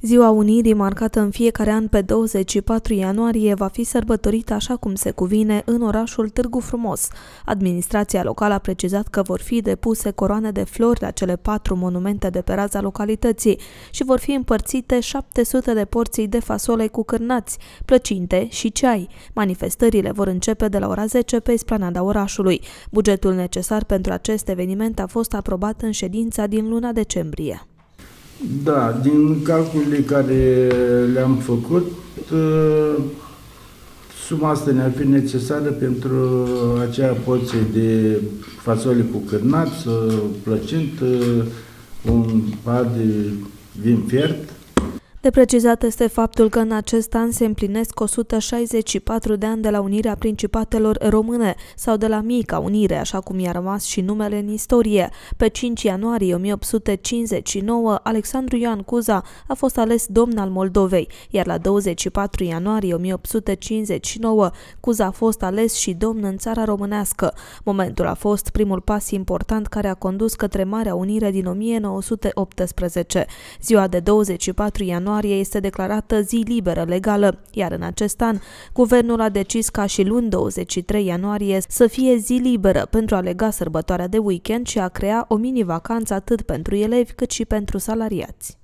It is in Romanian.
Ziua Unirii, marcată în fiecare an pe 24 ianuarie, va fi sărbătorită așa cum se cuvine în orașul Târgu Frumos. Administrația locală a precizat că vor fi depuse coroane de flori la cele patru monumente de pe raza localității și vor fi împărțite 700 de porții de fasole cu cârnați, plăcinte și ceai. Manifestările vor începe de la ora 10 pe esplanada orașului. Bugetul necesar pentru acest eveniment a fost aprobat în ședința din luna decembrie. Da, din calculele care le-am făcut, ă, suma asta ne-ar fi necesară pentru acea porție de fasole cu cârnat, plăcint, un par de vin fiert, de precizat este faptul că în acest an se împlinesc 164 de ani de la unirea Principatelor Române sau de la Mica Unire, așa cum i-a rămas și numele în istorie. Pe 5 ianuarie 1859, Alexandru Ioan Cuza a fost ales domn al Moldovei, iar la 24 ianuarie 1859, Cuza a fost ales și domn în țara românească. Momentul a fost primul pas important care a condus către Marea Unire din 1918. Ziua de 24 ianuarie ianuarie este declarată zi liberă legală, iar în acest an, guvernul a decis ca și luni 23 ianuarie să fie zi liberă pentru a lega sărbătoarea de weekend și a crea o mini-vacanță atât pentru elevi cât și pentru salariați.